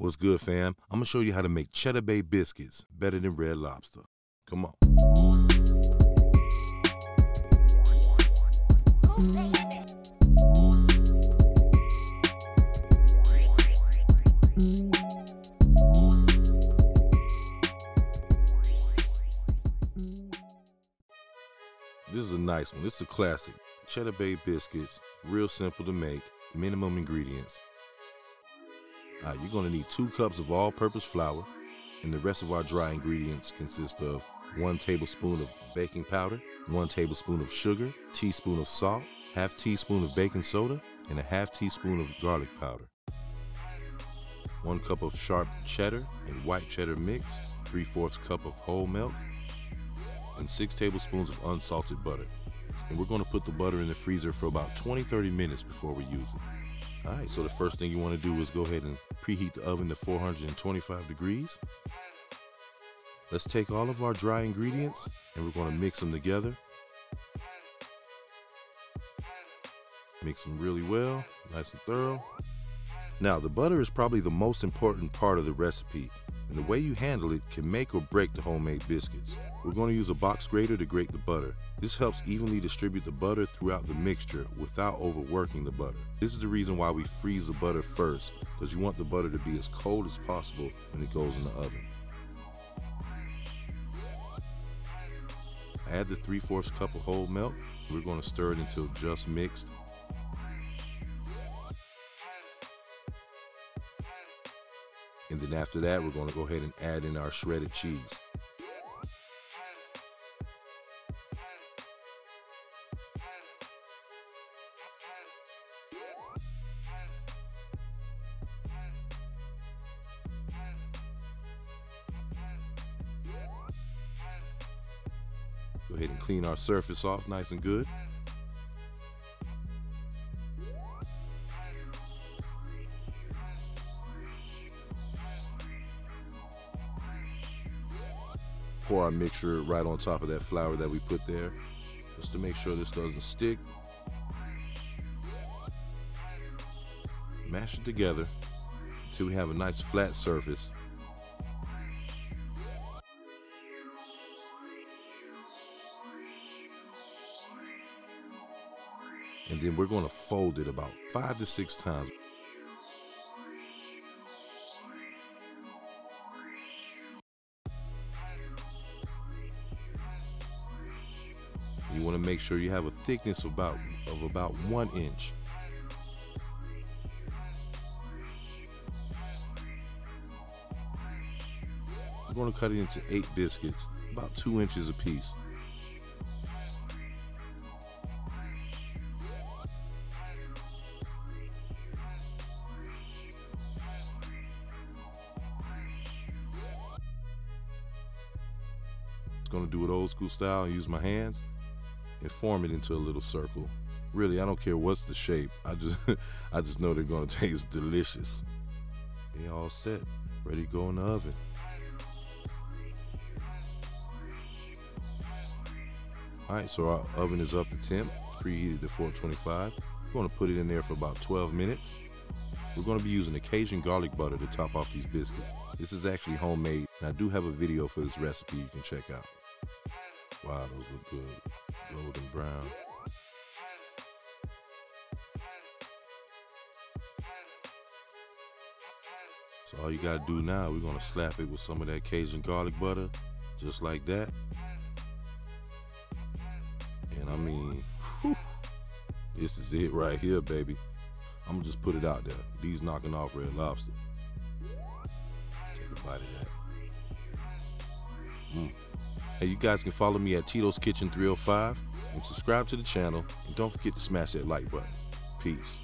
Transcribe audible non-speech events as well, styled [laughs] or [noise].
What's good, fam? I'm gonna show you how to make Cheddar Bay biscuits better than Red Lobster. Come on. This is a nice one. This is a classic. Cheddar Bay biscuits, real simple to make, minimum ingredients. Right, you're gonna need two cups of all-purpose flour, and the rest of our dry ingredients consist of one tablespoon of baking powder, one tablespoon of sugar, teaspoon of salt, half teaspoon of baking soda, and a half teaspoon of garlic powder. One cup of sharp cheddar and white cheddar mix, 3 fourths cup of whole milk, and six tablespoons of unsalted butter. And we're gonna put the butter in the freezer for about 20-30 minutes before we use it. All right, so the first thing you wanna do is go ahead and preheat the oven to 425 degrees. Let's take all of our dry ingredients and we're gonna mix them together. Mix them really well, nice and thorough. Now, the butter is probably the most important part of the recipe, and the way you handle it can make or break the homemade biscuits. We're going to use a box grater to grate the butter. This helps evenly distribute the butter throughout the mixture without overworking the butter. This is the reason why we freeze the butter first, because you want the butter to be as cold as possible when it goes in the oven. Add the 3 fourths cup of whole milk. We're going to stir it until just mixed. And then after that, we're going to go ahead and add in our shredded cheese. Go ahead and clean our surface off nice and good. Pour our mixture right on top of that flour that we put there, just to make sure this doesn't stick. Mash it together until we have a nice flat surface. and then we're going to fold it about five to six times. You want to make sure you have a thickness of about of about one inch. I'm going to cut it into eight biscuits, about two inches a piece. Gonna do it old school style use my hands and form it into a little circle. Really, I don't care what's the shape. I just [laughs] I just know they're gonna [laughs] taste delicious. They all set, ready to go in the oven. All right, so our oven is up to temp, preheated to 425. We're gonna put it in there for about 12 minutes. We're gonna be using Cajun garlic butter to top off these biscuits. This is actually homemade, and I do have a video for this recipe you can check out. Wow, those look good. Golden brown. So all you gotta do now, we're gonna slap it with some of that Cajun garlic butter, just like that. And I mean, whew, this is it right here, baby. I'm gonna just put it out there. These knocking off Red Lobster. Take a bite of that. Mm. Hey, you guys can follow me at Tito's Kitchen 305 and subscribe to the channel. And don't forget to smash that like button. Peace.